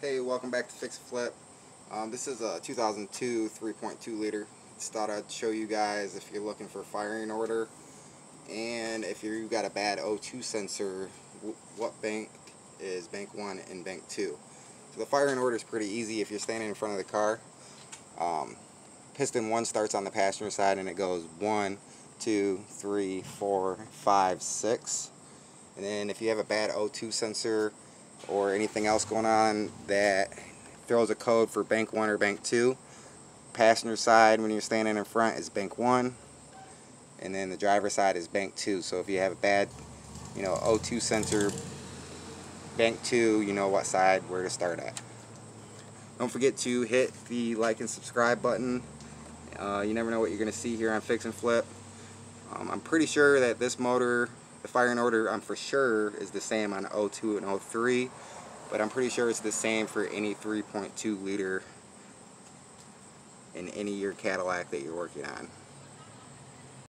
Hey, welcome back to Fix and Flip. Um, this is a 2002 3.2 liter. Just thought I'd show you guys if you're looking for firing order and if you've got a bad O2 sensor, what bank is bank 1 and bank 2. So the firing order is pretty easy if you're standing in front of the car. Um, piston 1 starts on the passenger side and it goes 1, 2, 3, 4, 5, 6. And then if you have a bad O2 sensor, or anything else going on that throws a code for bank 1 or bank 2. Passenger side when you're standing in front is bank 1 and then the driver side is bank 2. So if you have a bad you know O2 sensor bank 2 you know what side where to start at. Don't forget to hit the like and subscribe button. Uh, you never know what you're going to see here on Fix and Flip. Um, I'm pretty sure that this motor the firing order I'm for sure is the same on 02 and 03 but I'm pretty sure it's the same for any 3.2 liter in any year Cadillac that you're working on.